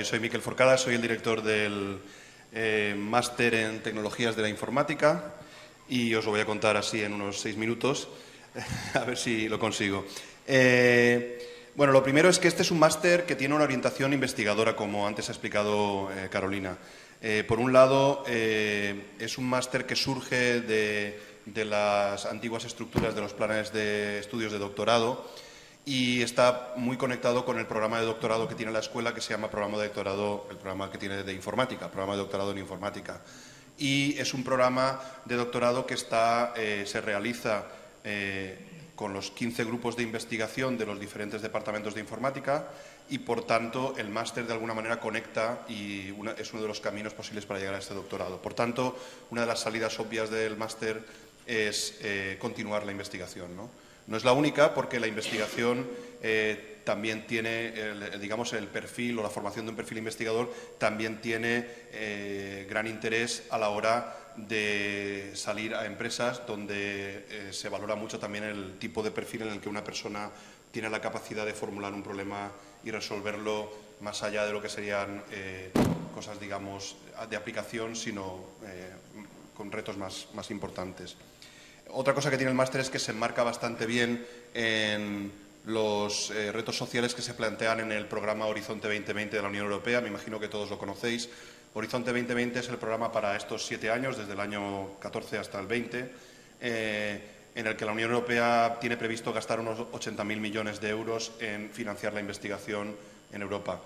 yo soy Miquel Forcada, soy el director del eh, máster en tecnologías de la informática y os lo voy a contar así en unos seis minutos, a ver si lo consigo. Eh, bueno, lo primero es que este es un máster que tiene una orientación investigadora, como antes ha explicado eh, Carolina. por un lado, es un máster que surge de, de las antiguas estructuras de los planes de estudios de doctorado y está muy conectado con el programa de doctorado que tiene la escuela, que se llama programa de doctorado, el programa que tiene de informática, programa de doctorado en informática. Y es un programa de doctorado que está, eh, se realiza eh, con los 15 grupos de investigación de los diferentes departamentos de informática y, por tanto, el máster de alguna manera conecta y es uno de los caminos posibles para llegar a este doctorado. Por tanto, una de las salidas obvias del máster es eh, continuar la investigación. ¿no? No es la única porque la investigación eh, también tiene, digamos, el perfil o la formación de un perfil investigador también tiene eh, gran interés a la hora de salir a empresas donde eh, se valora mucho también el tipo de perfil en el que una persona tiene la capacidad de formular un problema y resolverlo más allá de lo que serían cosas, digamos, de aplicación, sino con retos más importantes. Otra cosa que tiene el máster es que se enmarca bastante bien en los eh, retos sociales que se plantean en el programa Horizonte 2020 de la Unión Europea. Me imagino que todos lo conocéis. Horizonte 2020 es el programa para estos siete años, desde el año 14 hasta el 20, eh, en el que la Unión Europea tiene previsto gastar unos 80.000 millones de euros en financiar la investigación en Europa.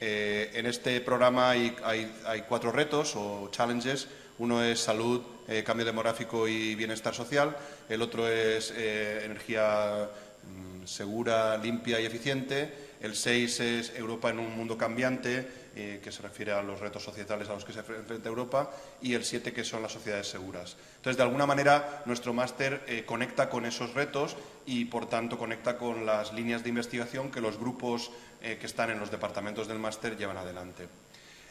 Eh, en este programa hay, cuatro retos o challenges. Uno es salud, eh, cambio demográfico y bienestar social. El otro es eh, energía mm, segura, limpia y eficiente. El 6 es Europa en un mundo cambiante, que se refiere a los retos societales a los que se enfrenta Europa. Y el 7, que son las sociedades seguras. Entonces, de alguna manera, nuestro máster conecta con esos retos y, por tanto, conecta con las líneas de investigación que los grupos que están en los departamentos del máster llevan adelante.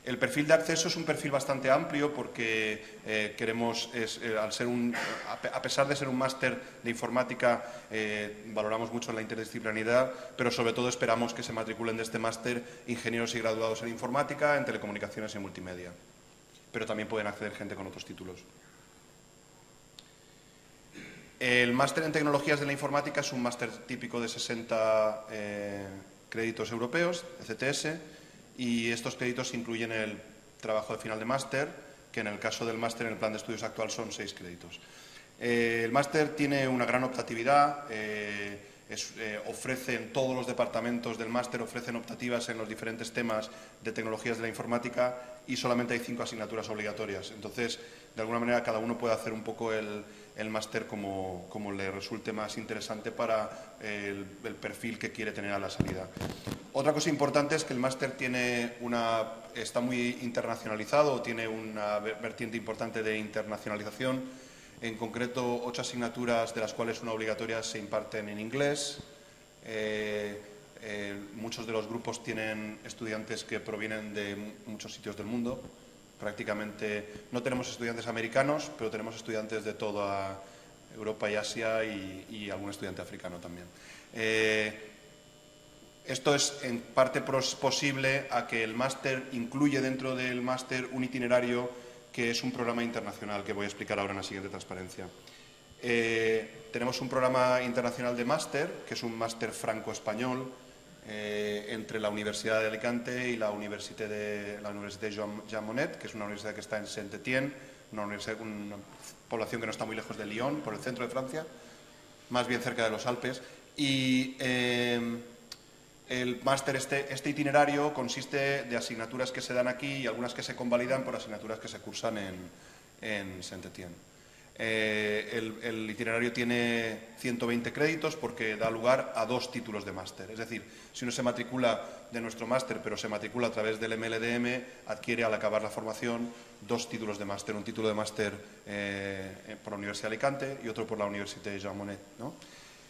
El perfil de acceso es un perfil bastante amplio porque eh, queremos, eh, al ser un, a pesar de ser un máster de informática, eh, valoramos mucho la interdisciplinaridad, pero sobre todo esperamos que se matriculen de este máster ingenieros y graduados en informática, en telecomunicaciones y multimedia. Pero también pueden acceder gente con otros títulos. El máster en tecnologías de la informática es un máster típico de 60 créditos europeos, ECTS, y estos créditos incluyen el trabajo de final de máster, que en el caso del máster en el plan de estudios actual son seis créditos. Eh, el máster tiene una gran optatividad, eh, eh, ofrece en todos los departamentos del máster, ofrecen optativas en los diferentes temas de tecnologías de la informática y solamente hay cinco asignaturas obligatorias. Entonces, de alguna manera, cada uno puede hacer un poco el, máster como, le resulte más interesante para el, el perfil que quiere tener a la salida. Otra cosa importante es que el máster tiene una, está muy internacionalizado, tiene una vertiente importante de internacionalización. En concreto, ocho asignaturas, de las cuales una obligatoria, se imparten en inglés. Eh, eh, muchos de los grupos tienen estudiantes que provienen de muchos sitios del mundo. Prácticamente no tenemos estudiantes americanos, pero tenemos estudiantes de toda Europa y Asia y, algún estudiante africano también. Eh, esto es en parte posible a que el máster incluye dentro del máster un itinerario que es un programa internacional, que voy a explicar ahora en la siguiente transparencia. Eh, tenemos un programa internacional de máster, que es un máster franco-español, eh, entre la Universidad de Alicante y la Universidad de la Universidad Jean Monnet, que es una universidad que está en Saint-Étienne, una, población que no está muy lejos de Lyon, por el centro de Francia, más bien cerca de los Alpes. Y eh, el máster, este, este, itinerario consiste de asignaturas que se dan aquí y algunas que se convalidan por asignaturas que se cursan en, en Saint-Étienne. Eh, el, itinerario tiene 120 créditos porque da lugar a dos títulos de máster. Es decir, si uno se matricula de nuestro máster, pero se matricula a través del MLDM, adquiere al acabar la formación dos títulos de máster. Un título de máster eh, por la Universidad de Alicante y otro por la Universidad de Jean Monnet.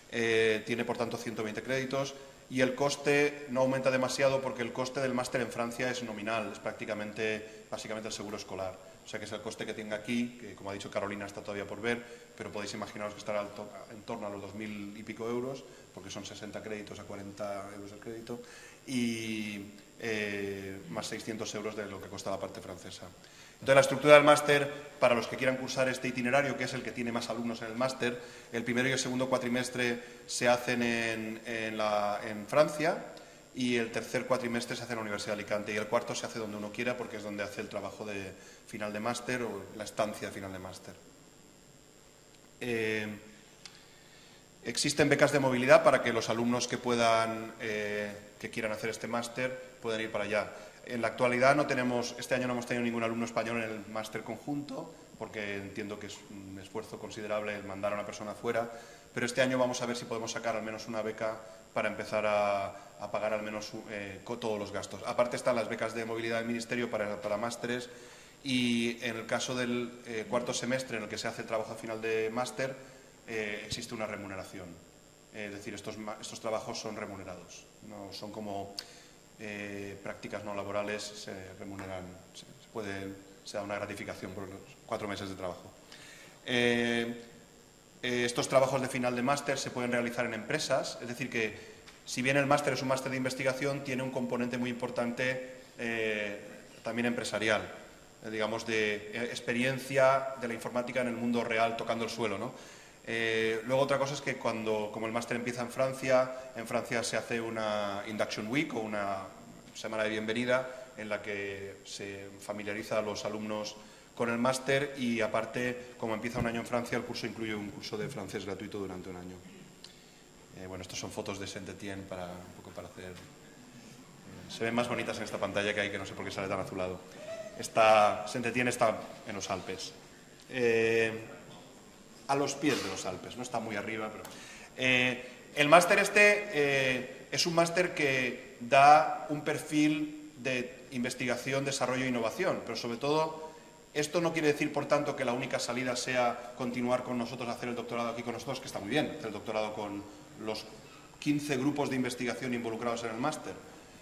Eh, tiene, por tanto, 120 créditos y el coste no aumenta demasiado porque el coste del máster en Francia es nominal, es prácticamente, básicamente el seguro escolar. O sea que es el coste que tenga aquí, que como ha dicho Carolina está todavía por ver, pero podéis imaginaros que estará en torno a los 2.000 y pico euros, porque son 60 créditos a 40 euros el crédito. Y, eh, más 600 euros de lo que cuesta la parte francesa. Entonces, la estructura del máster, para los que quieran cursar este itinerario, que es el que tiene más alumnos en el máster, el primero y el segundo cuatrimestre se hacen en, en Francia y el tercer cuatrimestre se hace en la Universidad de Alicante y el cuarto se hace donde uno quiera porque es donde hace el trabajo de final de máster o la estancia final de máster. Eh, existen becas de movilidad para que los alumnos que puedan, eh, que quieran hacer este máster puedan ir para allá. En la actualidad no tenemos, este año no hemos tenido ningún alumno español en el máster conjunto, porque entiendo que es un esfuerzo considerable mandar a una persona fuera, pero este año vamos a ver si podemos sacar al menos una beca para empezar a, pagar al menos eh, todos los gastos. Aparte están las becas de movilidad del Ministerio para, para másteres y en el caso del eh, cuarto semestre en el que se hace el trabajo final de máster eh, existe una remuneración. es decir, estos, estos, trabajos son remunerados, no son como prácticas no laborales, se remuneran, se, puede, se da una gratificación por los cuatro meses de trabajo. Eh, estos trabajos de final de máster se pueden realizar en empresas, es decir, que si bien el máster es un máster de investigación, tiene un componente muy importante eh, también empresarial, eh, digamos, de experiencia de la informática en el mundo real tocando el suelo. Luego otra cosa es que cuando, como el máster empieza en Francia, en Francia se hace una Induction Week o una semana de bienvenida en la que se familiariza a los alumnos con el máster y aparte, como empieza un año en Francia, el curso incluye un curso de francés gratuito durante un año. Eh, bueno, estas son fotos de Saint-Étienne para, un poco para hacer... Eh, se ven más bonitas en esta pantalla que hay, que no sé por qué sale tan azulado. Saint-Étienne está en los Alpes. Eh, a los pies de los Alpes, no está muy arriba, pero... el máster este es un máster que da un perfil de investigación, desarrollo e innovación, pero sobre todo esto no quiere decir, por tanto, que la única salida sea continuar con nosotros, hacer el doctorado aquí con nosotros, que está muy bien, hacer el doctorado con los 15 grupos de investigación involucrados en el máster,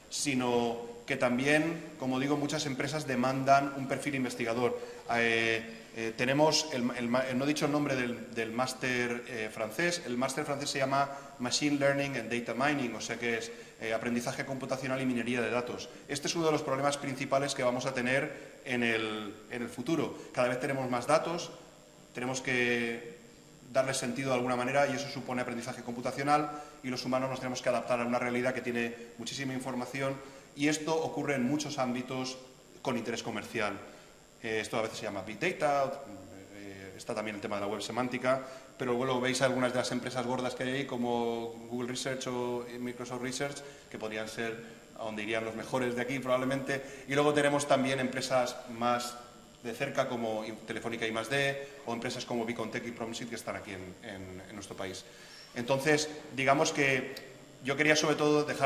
sino que también, como digo, muchas empresas demandan un perfil investigador. Eh, eh, tenemos, no he dicho el nombre del, máster eh, francés, el máster francés se llama Machine Learning and Data Mining, o sea que es aprendizaje computacional y minería de datos. Este es uno de los problemas principales que vamos a tener en el, futuro. Cada vez tenemos más datos, tenemos que darle sentido de alguna manera y eso supone aprendizaje computacional y los humanos nos tenemos que adaptar a una realidad que tiene muchísima información y esto ocurre en muchos ámbitos con interés comercial. Eh, esto a veces se llama Big Data, eh, está también el tema de la web semántica, pero luego veis algunas de las empresas gordas que hay ahí, como Google Research o Microsoft Research, que podrían ser a donde irían los mejores de aquí probablemente. Y luego tenemos también empresas más de cerca como Telefónica y D o empresas como Bicontech y Promisit que están aquí en nuestro país. Entonces, digamos que yo quería sobre todo dejar